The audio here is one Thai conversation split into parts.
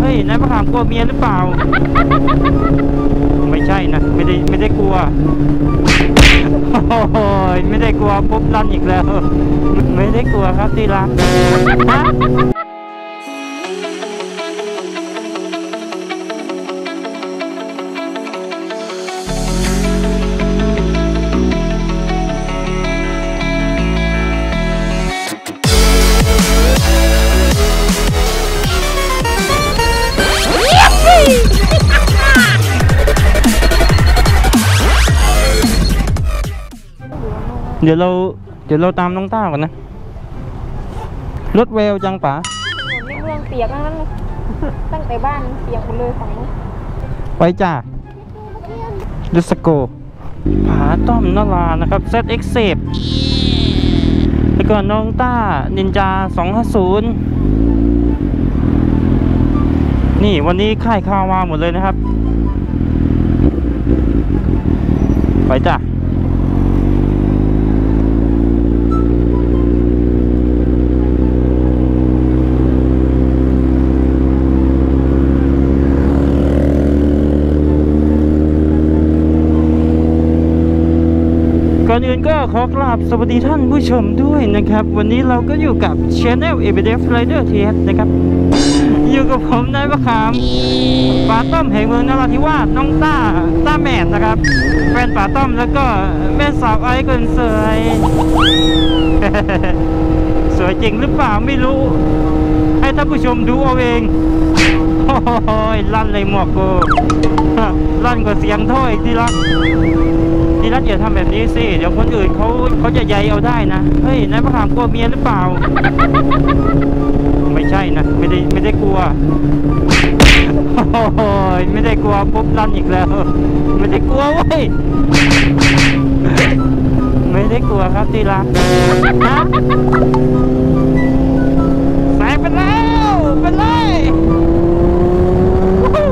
เฮ้ยนายมะขามกลัวเมียหรือเปล่า ไม่ใช่นะไม่ได้ไม่ได้กลัวโอ้ยไม่ได้กลัวปุ๊บลั่นอีกแล้ว ไม่ได้กลัวครับที่รัก เดี๋ยวเราเดี๋ยวเราตามน้องต้าก่อนนะ รถเวลจังป๋าถนนในเมืองเปียกทั้งนั้นเลยตั้งแต่บ้านเปียกหมดเลยฝั่งนู้นไปจ้า Let's go ผาต้อมนรานะครับ ZX 10แล้วก็น้องต้านินจา 250 นี่วันนี้ค่ายคาวาหมดเลยนะครับ ไปจ้ะ ก่ อนอื่นก็ขอกราบสวัสดีท่านผู้ชมด้วยนะครับ วันนี้เราก็อยู่กับ Channel a b d f Rider TS นะครับ อยู่กับผมนายมะขามป่าต้อมแห่งเมืองนราธิวาสน้องต้าต้าแมนนะครับ แฟนป่าต้อมแล้วก็แม่สาวไอ้คนสวยสวยจริงหรือเปล่าไม่รู้ ให้ท่านผู้ชมดูเอาเองโอ้ยลั่นเลยหมวกกูลั่นกว่าเสียงท่ออีกที่รัก นี่รัฐอย่าทำแบบนี้สิเดี๋ยวคนอื่นเขาเขาจะใยเอาได้นะเฮ้ยนายมะขามกลัวเมียหรือเปล่า ไม่ใช่นะไม่ได้ไม่ได้กลัวโอ้ยไม่ได้กลัวปุ๊บลั่นอีกแล้ว ไม่ได้กลัวเว้ยไม่ได้กลัวครับที่รักฮะแสงไปแล้วไปเลยวู้ฮู้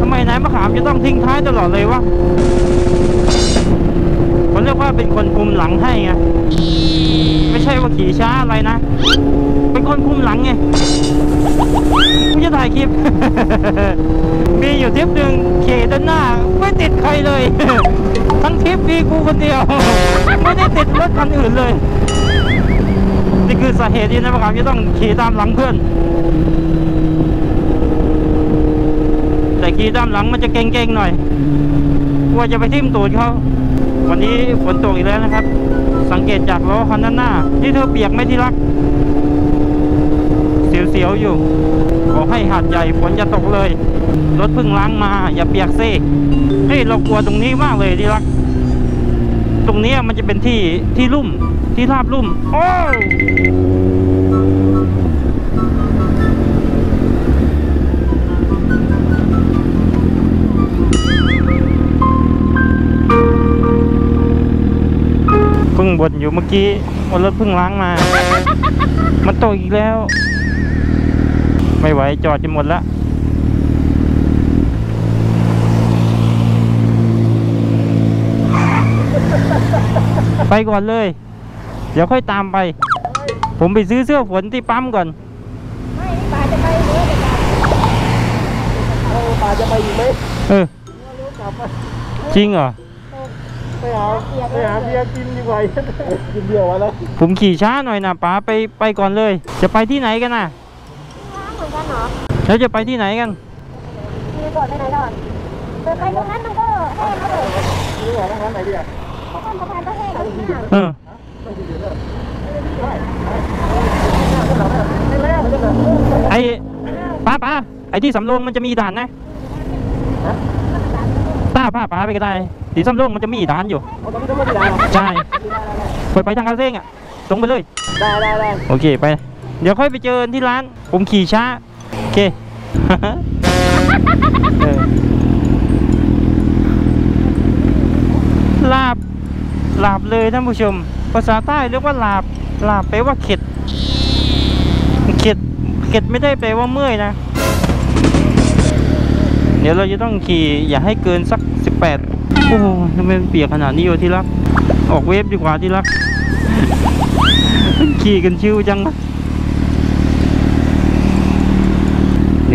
ทำไมนายมะขามจะต้องทิ้งท้ายตลอดเลยวะผมเรียกว่าเป็นคนคุมหลังให้ไง ไม่ใช่ว่าขี่ช้าอะไรนะ เป็นคนคุม หลังไงกูจะถ่ายคลิป มีอยู่ทริปหนึ่งขี่ด้านหน้า ไม่ติดใครเลย ทั้งทริปมีกูคนเดียว ไม่ได้ติดรถคันอื่นเลย นี่คือสาเหตุที่นายมะขามจะต้องขี่ตามหลังเพื่อน แต่ขี่ตามหลังมันจะเก่งๆหน่อยกลัวจะไปทิ่มตูดเขาวันนี้ฝนตกอีกแล้วนะครับ สังเกตจากล้อคันด้านหน้า ที่เธอเปียกไหมที่รัก เสียวๆอยู่ ขอให้หาดใหญ่ฝนจะตกเลย รถเพิ่งล้างมา อย่าเปียกเซิเฮ้ยเรากลัวตรงนี้มากเลยที่รัก ตรงนี้มันจะเป็นที่ที่ลุ่มที่ราบลุ่ม โอ้เพิ่งบ่นอยู่เมื่อกี้ว่ารถเพิ่งล้างมา มันตกอีกแล้ว ไม่ไหวจอดจะหมดละไปก่อนเลย เดี๋ยวค่อยตามไป ผมไปซื้อเสื้อฝนที่ปั๊มก่อน ไม่นี่ป่าจะไปเนื้อจะกลับเออป่าจะไปอีกไหมเออรู้กลับมาจริงเหรอไปหาไปหาเบียร์กินดีกว่ากินเบียร์วันแล้วผมขี่ช้าหน่อยนะป๋าไปไปก่อนเลย จะไปที่ไหนกันน่ะ แล้วจะไปที่ไหนกันมีก่อนไปไหนก่อนเดินไปตรงนั้นมันก็แห้งแล้วเลยนี่เหรอทางไหนดีอะสะพานสะพานก็แห้งแล้วเนี่ยเออไอ้ป้าป้าไอ้ที่สำโรงมันจะมีด่านนะป้าป้าป้าไปก็ได้ที่สำโรงมันจะมีด่านอยู่เอาตรงนี้ต้องไม่ได้ใช่ไปไปทางคาเซ่งอะตรงไปเลยได้ได้ได้โอเคไป เดี๋ยวค่อยไปเจอกันที่ร้าน ผมขี่ช้าโอ เค ลาบ ลาบเลยท่านผู้ชม ภาษาใต้เรียกว่าลาบ ลาบแปลว่าเข็ด เข็ด เข็ดไม่ได้แปลว่าเมื่อยนะ เดี๋ยวเราจะต้องขี่อย่าให้เกินสัก 18 โอ้โหทำไมเปียกขนาดนี้อยู่ที่รัก ออกเวฟดีกว่าที่รัก ขี่กันชิวจังวะเ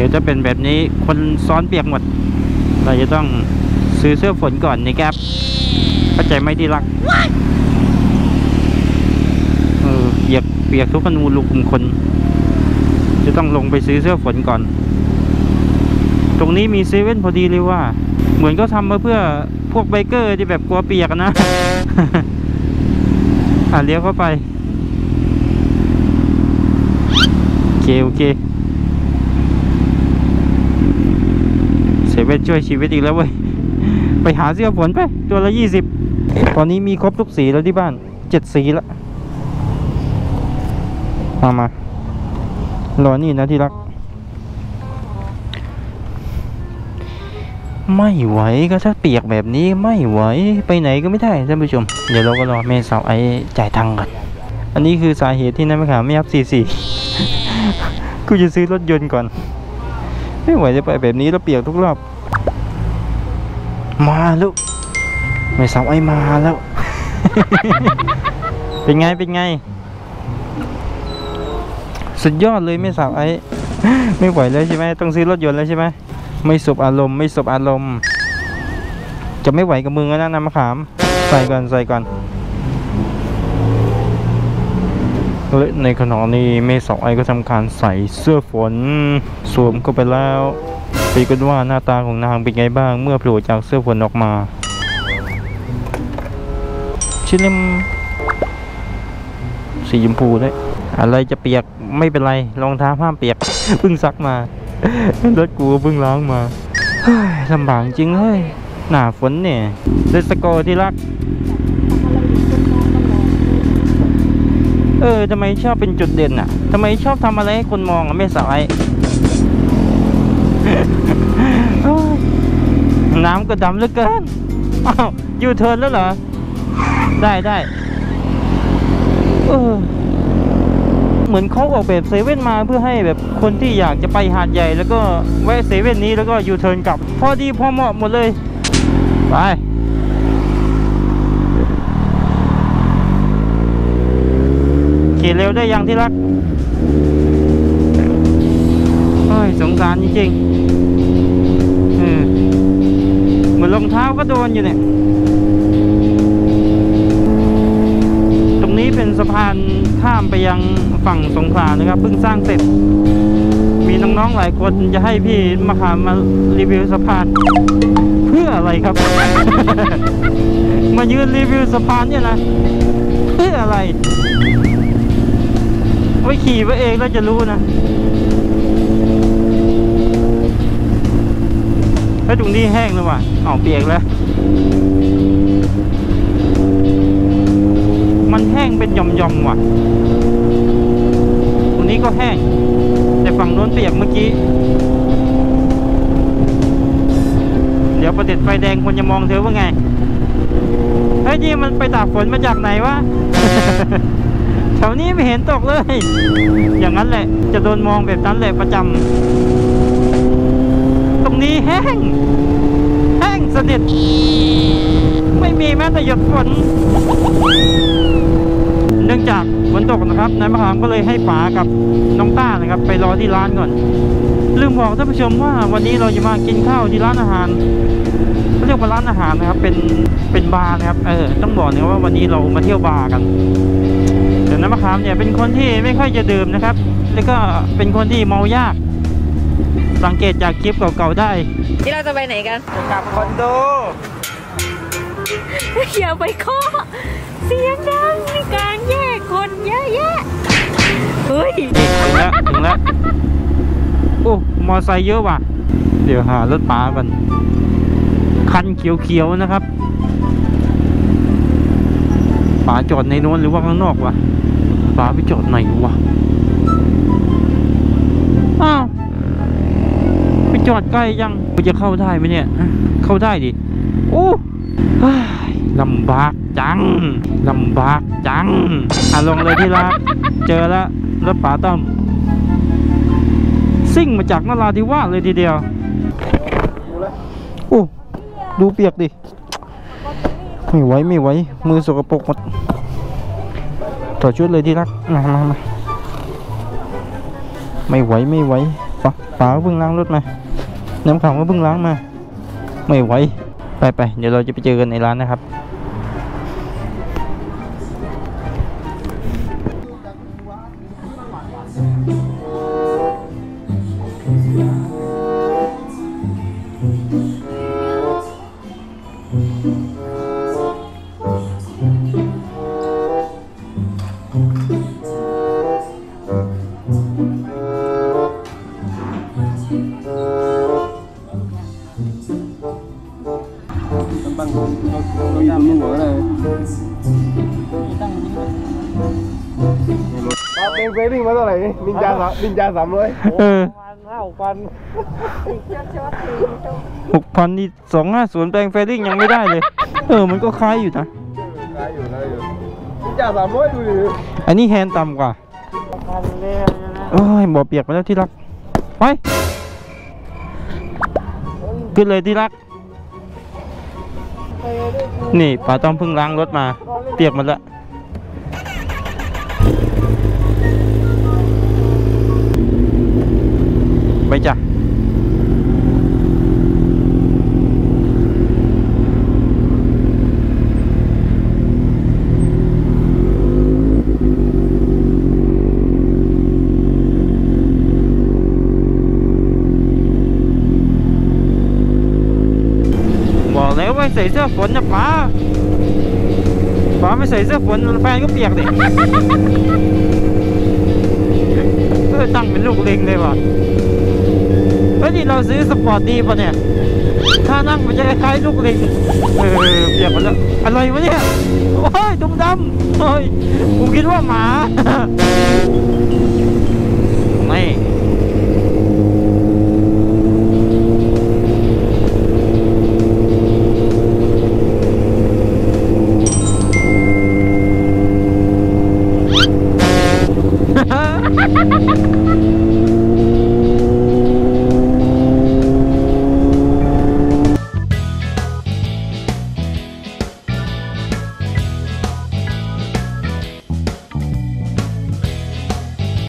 ดี๋ยวจะเป็นแบบนี้คนซ้อนเปียกหมด เราจะต้องซื้อเสื้อฝนก่อนนะครับเข้าใจไหมที่รักเออเปียกเปียกทุกคนมูลุกคุมคน จะต้องลงไปซื้อเสื้อฝนก่อน ตรงนี้มีเซเว่นพอดีเลยว่า เหมือนก็ทำมาเพื่อพวกไบเกอร์ที่แบบกลัวเปียกอะนะอะเลี้ยวเข้าไปโอเคโอเค เซเว่นช่วยชีวิตอีกแล้วเว้ย ไปหาเสื้อฝนไป ตัวละยี่สิบตอนนี้มีครบทุกสีแล้วที่บ้านเจ็ดสีแล้วมามารอนี่นะที่รัก ไม่ไหวก็ถ้าเปียกแบบนี้ไม่ไหวไปไหนก็ไม่ได้ท่านผู้ชม เดี๋ยวเราก็รอแม่สาวไอ้จ่ายตังค์ก่อนอันนี้คือสาเหตุที่นายมะขาไม่ยับสี่สี่กูจะซื้อรถยนต์ก่อน ไม่ไหวจะไปแบบนี้แล้วเปียกทุกรอบ มาลูกแม่สาวไอ้มาแล้ว เป็นไงเป็นไง สุดยอดเลยแม่สาวไอ้ไม่ไหวแล้วใช่ไหมต้องซื้อรถยนต์แล้วใช่ไหมไม่สบอารมณ์ไม่สบอารมณ์ จะไม่ไหวกับมึงแล้วนะน้ำมะขาม ใส่ก่อนใส่ก่อนและ ในขณะนี้เมสาวไอก็ทำการใส่เสื้อฝน สวมเข้าไปแล้วไปกันว่าหน้าตาของนางเป็นไงบ้างเมื่อโผล่จากเสื้อฝนออกมาชิลิมสีชมพูด้วยอะไรจะเปียกไม่เป็นไรรองเท้าห้ามเปียกเพิ่งซักมารถกูเพิ่งล้างมาลำบากจริงเฮ้ยหน้าฝนเนี่ยเลสโกที่รัก เออทำไมชอบเป็นจุดเด่นอะทำไมชอบทำอะไรให้คนมองอะไม่สายเอ้น้ำก็ดำเหลือเกินอ้าวยูเทิร์นแล้วเหรอ ได้ได้เออเหมือนเขาออกแบบเซเว่นมาเพื่อให้แบบคนที่อยากจะไปหาดใหญ่ แล้วก็แวะเซเว่นนี้แล้วก็ยูเทิร์นกลับ พอดีพอเหมาะหมดเลย ไป ขี่เร็วได้ยังที่รักเฮ้ยสงสารจริงๆเหมือนรองเท้าก็โดนอยู่เนี่ย ตรงนี้เป็นสะพานข้ามไปยังฝั่งสงขลานะครับเพิ่งสร้างเสร็จ มีน้องๆหลายคนจะให้พี่มาขามมารีวิวสะพาน เพื่ออะไรครับ มายืนรีวิวสะพานเนี่ยนะเพื่ออะไร ไว้ขี่ไว้เองแล้วจะรู้นะไอ้ตรงนี้แห้งแล้วว่ะเอาเปียกแล้ว มันแห้งเป็นย่อมๆว่ะ ตรงนี้ก็แห้ง แต่ฝั่งโน้นเปียกเมื่อกี้ เดี๋ยวประเด็ดไฟแดงคนจะมองเธอว่าไง เฮ้ยนี่มันไปตากฝนมาจากไหนวะ แถวนี้ไม่เห็นตกเลย อย่างนั้นแหละ จะโดนมองแบบนั้นแหละประจำ ตรงนี้แห้ง แห้งสนิท ไม่มีแม้แต่หยดฝน เนื่องจากฝนตกนะครับ นายมะขามก็เลยให้ป๋ากับน้องต้านะครับ ไปรอที่ร้านก่อน ลืมบอกท่านผู้ชมว่าวันนี้เราจะมากินข้าวที่ร้านอาหารเขาเรียกว่าร้านอาหารนะครับ เป็น เป็นบาร์นะครับ เออ ต้องบอกนะว่าวันนี้เรามาเที่ยวบาร์กัน น้ำมะขามเนี่ยเป็นคนที่ไม่ค่อยจะดื่มนะครับ แล้วก็เป็นคนที่เมายาก สังเกตจากคลิปเก่าๆได้ ที่เราจะไปไหนกันกลับคอนโดอย่าไปเคาะเสียงดังในกลางแยกคนเยอะแยะเฮ้ยนี่ถึงแล้วถึงแล้วโอ้มอไซค์เยอะว่ะ เดี๋ยวหารถป๋าก่อนคันเขียวๆนะครับ ป๋าจอดในโน้นหรือว่าข้างนอกวะป๋าไปจอดไหนวะอ้าวไปจอดใกล้ยังจะเข้าได้ไหมเนี่ย เข้าได้ดิโอ้ยลำบากจังลำบากจังอะลงเลยที่รักเจอแล้วรถป๋าต้อมซิ่งมาจากนราธิวาสเลยทีเดียว โอ้ ดูเปียกดิ ไม่ไหวไม่ไหวมือสกปรกหมดต่อชุดเลยที่รักมามามาไม่ไหวไม่ไหวฝาฝาเพิ่งล้างรถมาน้ำขังก็เพิ่งล้างมา ไม่ไหวไปไปเดี๋ยวเราจะไปเจอกันในร้านนะครับ เอาเป็นเฟรดิ้งมาเท่าไหร่นี่นินจาสามนินจาสามร้อยเออพันห้าพันหกพันนี่สองห้าศูนย์แปลงเฟรดิ้งยังไม่ได้เลย เออ มันก็คล้ายอยู่นะได้อยู่ได้อยู่นินจาสามร้อยดูดิอันนี้แฮนด์ต่ำกว่าพันเลยนะโอ้ยบ่อเปียกไปแล้วที่รักไปขึ้นเลยที่รัก นี่ป๋าต้องเพิ่งล้างรถมา เปียกหมดแล้วไปจ้ะ บอกแล้วว่าใส่เสื้อฝนนะป๋าป๋าไม่ใส่เสื้อฝนแฟนก็เปียกดิเออตั้งเป็นลูกเล็งเลยว่ะเฮ้ยนี่เราซื้อสปอร์ตดีป่ะเนี่ยถ้านั่งมันจะคล้ายลูกเล็งเออเปียกหมดแล้วอะไรวะเนี่ยโอ้ยดำดำโอ้ยกูคิดว่าหมาไม่